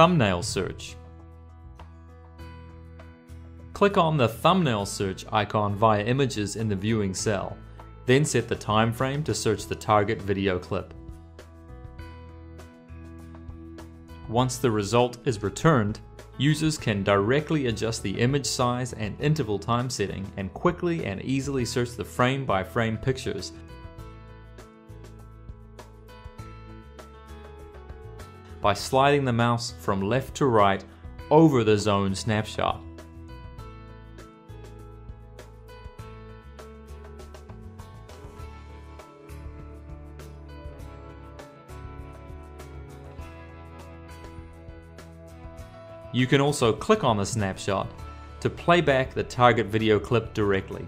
Thumbnail search. Click on the thumbnail search icon via images in the viewing cell, then set the time frame to search the target video clip. Once the result is returned, users can directly adjust the image size and interval time setting and quickly and easily search the frame by frame pictures by sliding the mouse from left to right over the zone snapshot. You can also click on the snapshot to play back the target video clip directly.